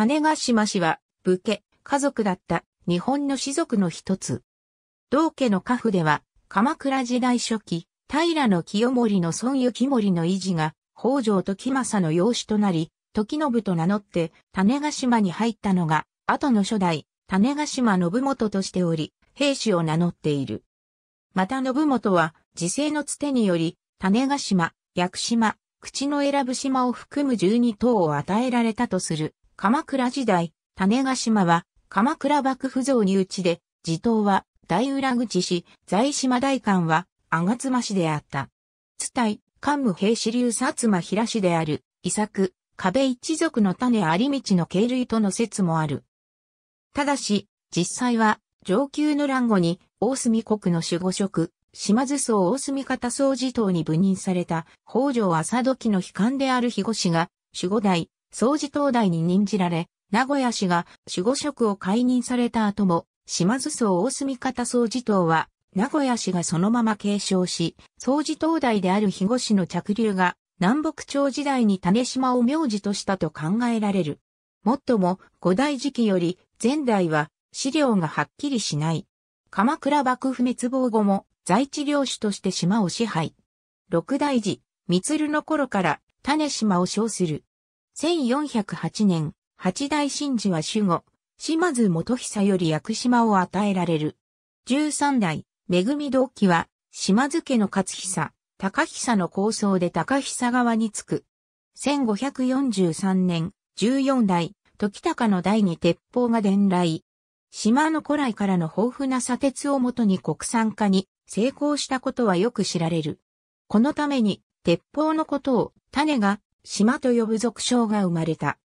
種ヶ島氏は、武家、家族だった日本の士族の一つ。同家の家父では、鎌倉時代初期、平清盛の孫幸盛の維持が、北条時政の養子となり、時信と名乗って種ヶ島に入ったのが、後の初代、種ヶ島信元としており、兵士を名乗っている。また信元は、自世のつてにより、種ヶ島、屋久島、口の選ぶ島を含む12島を与えられたとする。鎌倉時代、種ヶ島は、鎌倉幕府造入地で、地頭は、大浦口市、在島大官は、吾妻市であった。津体、関武兵士流薩摩平氏である、遺作、壁一族の種あり道の経類との説もある。ただし、実際は、上級の乱後に、大隅国の守護職、島津荘大隅方総司島に部任された、北条朝時の悲観である庇護氏が、守護代、総司島代に任じられ、名古屋氏が守護職を解任された後も、島津荘大隅方総司島は、名古屋氏がそのまま継承し、総司島代である庇護氏の着流が、南北朝時代に種島を名字としたと考えられる。もっとも、五代時期より、前代は、資料がはっきりしない。鎌倉幕府滅亡後も、在地領主として島を支配。六代時、三鶴の頃から種島を称する。1408年、八代真珠は守護、島津元久より薬島を与えられる。十三代、恵み同期は、島津家の勝久、高久の構想で高久側につく。1543年、14代、時高の代に鉄砲が伝来。島の古来からの豊富な砂鉄をもとに国産化に成功したことはよく知られる。このために、鉄砲のことを種が島と呼ぶ俗称が生まれた。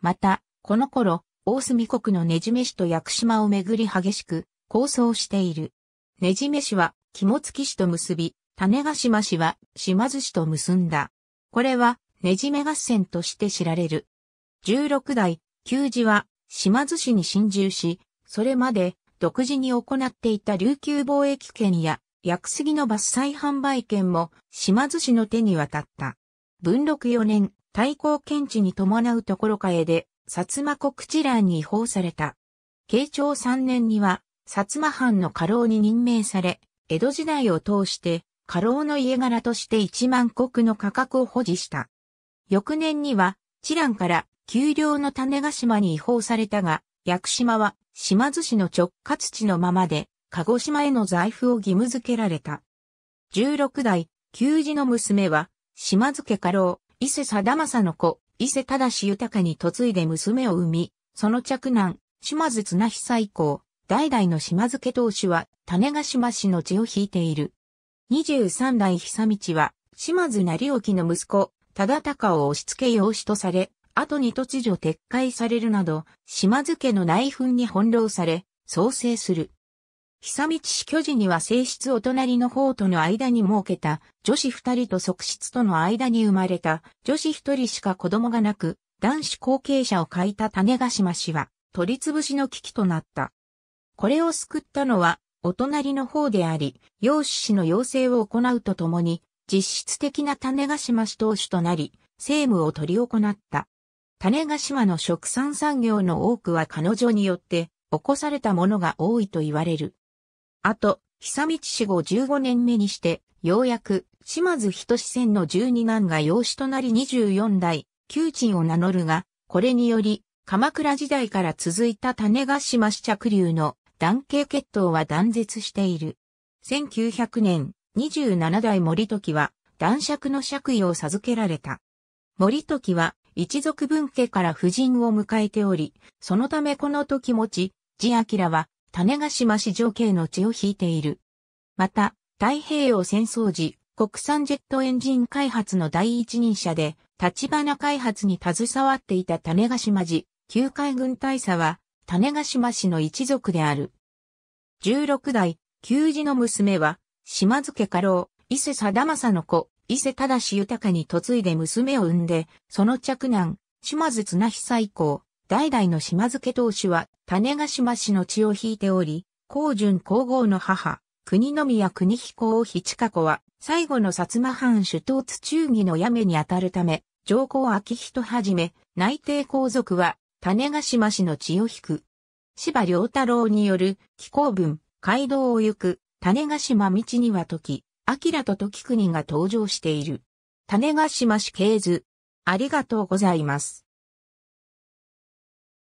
また、この頃、大隅国のねじめ市と屋久島をめぐり激しく構想している。ねじめ市は肝付市と結び、種ヶ島市は島津市と結んだ。これはねじめ合戦として知られる。16代、旧時は島津市に侵入し、それまで独自に行っていた琉球貿易権や薬杉の伐採販売権も島津市の手に渡った。文禄4年、対抗検知に伴うところかえで、薩摩国知覧に違法された。慶長3年には、薩摩藩の家老に任命され、江戸時代を通して、家老の家柄として1万石の価格を保持した。翌年には、知覧から丘陵の種ヶ島に違法されたが、屋久島は島津市の直轄地のままで、鹿児島への財布を義務付けられた。16代、旧時の娘は、島津家家老、伊勢貞政の子、伊勢忠豊に嫁いで娘を産み、その着男、島津綱久以降、代々の島津家当主は、種ヶ島氏の血を引いている。23代久道は、島津成沖の息子、忠高を押し付け養子とされ、後に突如撤回されるなど、島津家の内紛に翻弄され、創生する。久道氏居士には性質お隣の方との間に設けた女子二人と側室との間に生まれた女子一人しか子供がなく男子後継者を書いた種ヶ島氏は取り潰しの危機となった。これを救ったのはお隣の方であり、養子氏の要請を行うとともに実質的な種ヶ島氏当主となり政務を取り行った。種ヶ島の食産産業の多くは彼女によって起こされたものが多いと言われる。あと、久道死後15年目にして、ようやく、島津仁志戦の十二男が養子となり24代、宮鎮を名乗るが、これにより、鎌倉時代から続いた種ヶ島支着流の男系血統は断絶している。1900年、27代森時は、男爵の爵位を授けられた。森時は、一族分家から夫人を迎えており、そのためこの時持ち、地明は、種ヶ島市場系の血を引いている。また、太平洋戦争時、国産ジェットエンジン開発の第一人者で、立花開発に携わっていた種ヶ島寺、旧海軍大佐は、種ヶ島市の一族である。16代、旧寺の娘は、島津家家老、伊勢貞政の子、伊勢忠豊に嫁いで娘を産んで、その着男、島津綱久以降、代々の島津家当主は、種ヶ島氏の血を引いており、高順皇后の母、国宮国彦王妃近子は、最後の薩摩藩主統津忠義のやめにあたるため、上皇昭人はじめ、内定皇族は、種ヶ島氏の血を引く。芝良太郎による気候文、街道を行く、種ヶ島道には時、明と時国が登場している。種ヶ島氏系図。ありがとうございます。